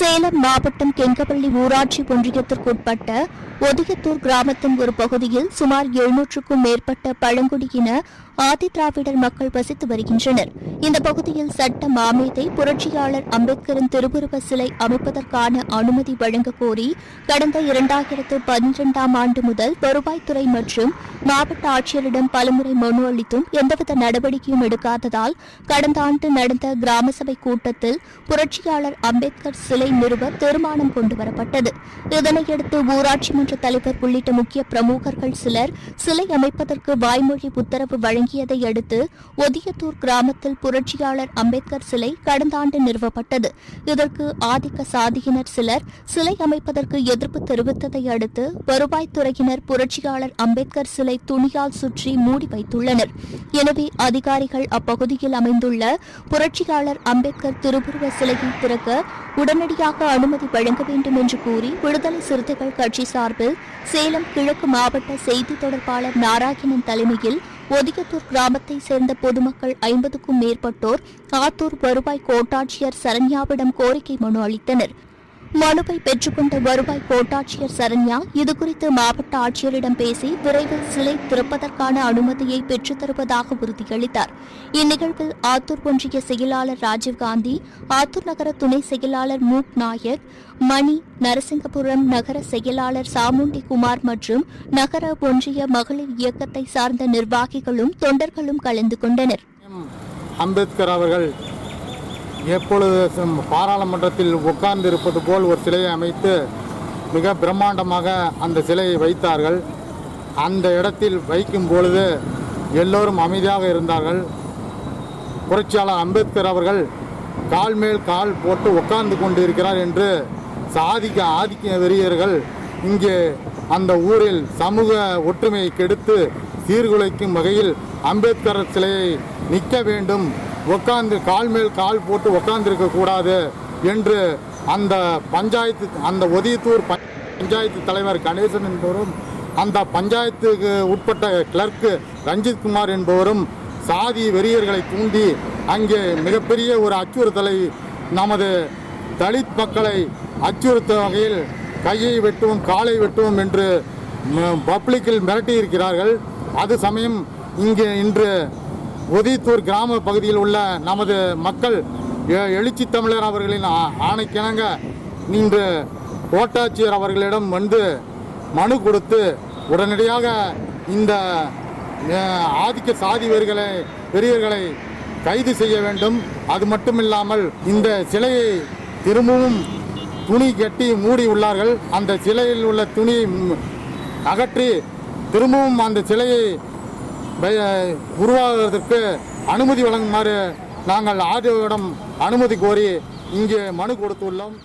சேலம் மாவட்டம் கெங்கப்பள்ளி ஊராட்சி ஒன்றியத்திற்குட்பட்ட ஒதிகத்தூர் கிராமத்தின் ஒரு பகுதியில் சுமார் எழுநூற்றுக்கும் மேற்பட்ட பழங்குடியின ஆதிதிராவிடர் மக்கள் வசித்து வருகின்றனர். இந்த பகுதியில் சட்ட மாமேதை புரட்சியாளர் அம்பேத்கரின் திருவுருவ சிலை அமைப்பதற்கான அனுமதி வழங்க கோரி கடந்த இரண்டாயிரத்து பன்னிரெண்டாம் ஆண்டு முதல் வருவாய்த்துறை மற்றும் மாவட்ட ஆட்சியரிடம் பலமுறை மனு அளித்தும் எந்தவித நடவடிக்கையும் எடுக்காததால் கடந்த ஆண்டு நடந்த கிராம சபை கூட்டத்தில் புரட்சியாளர் அம்பேத்கர் சிலை நிறுவ தீர்மானம் கொண்டுவரப்பட்டது. இதனையடுத்து ஊராட்சி மன்ற தலைவர் உள்ளிட்ட முக்கிய பிரமுகர்கள் சிலர் சிலை அமைப்பதற்கு வாய்மொழி உத்தரவு வழங்கி தொடங்கியதை அடுத்து ஒதியத்தூர் கிராமத்தில் புரட்சியாளர் அம்பேத்கர் சிலை கடந்த ஆண்டு நிறுவப்பட்டது. இதற்கு ஆதிக்க சாதியினர் சிலர் சிலை அமைப்பதற்கு எதிர்ப்பு தெரிவித்ததை அடுத்து வருவாய்த்துறையினர் புரட்சியாளர் அம்பேத்கர் சிலை துணியால் சுற்றி மூடி வைத்துள்ளனர். எனவே அதிகாரிகள் அப்பகுதியில் அமைந்துள்ள புரட்சியாளர் அம்பேத்கர் திருவுருவ சிலையை திறக்க உடனடியாக அனுமதி வழங்க வேண்டும் என்று கூறி விடுதலை சிறுத்தைகள் கட்சி சார்பில் சேலம் கிழக்கு மாவட்ட செய்தி தொடர்பாளர் நாராயணன் தலைமையில் ஒதியத்தூர் கிராமத்தை சேர்ந்த பொதுமக்கள் ஐம்பதுக்கும் மேற்பட்டோர் ஆத்தூர் வருவாய் கோட்டாட்சியர் சரண்யாவிடம் கோரிக்கை மனு அளித்தனர். மனுவை பெற்றுக்கொண்ட வருவாய் கோட்டாட்சியர் சரண்யா இதுகுறித்து மாவட்ட ஆட்சியரிடம் பேசி விரைவில் சிலை திறப்பதற்கான அனுமதியை பெற்றுத்தருவதாக உறுதியளித்தார். இந்நிகழ்வில் ஆத்தூர் ஒன்றிய செயலாளர் ராஜீவ்காந்தி ஆத்தூர் நகர துணை செயலாளர் மூக் நாயக் மணி நரசிங்கபுரம் நகர செயலாளர் சாமுண்டி குமார் மற்றும் நகர ஒன்றிய மகளிர் இயக்கத்தை சார்ந்த நிர்வாகிகளும் தொண்டர்களும் கலந்து கொண்டனர். அம்பேத்கர் அவர்கள் எப்பொழுது பாராளுமன்றத்தில் உட்கார்ந்து இருப்பது போல் ஒரு சிலையை அமைத்து மிக பிரம்மாண்டமாக அந்த சிலையை வைத்தார்கள். அந்த இடத்தில் வைக்கும் பொழுது எல்லோரும் அமைதியாக இருந்தார்கள். புரட்சியாளர் அம்பேத்கர் அவர்கள் கால் மேல் கால் போட்டு உட்கார்ந்து கொண்டிருக்கிறார் என்று சாதிக்க ஆதிக்க வெறியர்கள் இங்கே அந்த ஊரில் சமூக ஒற்றுமையை கெடுத்து சீர்குலைக்கும் வகையில் அம்பேத்கர் சிலையை நிற்க வேண்டும் உட்காந்து கால் மேல் கால் போட்டு உட்காந்துருக்க கூடாது என்று அந்த பஞ்சாயத்து அந்த ஒதியத்தூர் பஞ்சாயத்து தலைவர் கணேசன் என்பவரும் அந்த பஞ்சாயத்துக்கு உட்பட்ட கிளர்க்கு ரஞ்சித் குமார் என்பவரும் சாதி வெறியர்களை தூண்டி அங்கே மிகப்பெரிய ஒரு அச்சுறுத்தலை நமது தலித் மக்களை அச்சுறுத்தும் வகையில் கையை வெட்டுவோம் காலை வெட்டுவோம் என்று பப்ளிக்கில் மிரட்டியிருக்கிறார்கள். அது சமயம் இங்கே இன்று உதயத்தூர் கிராம பகுதியில் உள்ள நமது மக்கள் எ- எழுச்சி தமிழர் அவர்களின் ஆணைக்கிணங்க இன்று கோட்டாட்சியர் அவர்களிடம் வந்து மனு கொடுத்து உடனடியாக இந்த ஆதிக்க சாதிவர்களை பெரியவர்களை கைது செய்ய வேண்டும். அது மட்டுமில்லாமல் இந்த சிலையை திரும்பவும் துணி கட்டி மூடி உள்ளார்கள். அந்த சிலையில் உள்ள துணியை அகற்றி திரும்பவும் அந்த சிலையை உருவாகிறதுக்கு அனுமதி வழங்குமாறு நாங்கள் ஆர்டிஓவிடம் அனுமதி கோரி இங்கே மனு கொடுத்துள்ளோம்.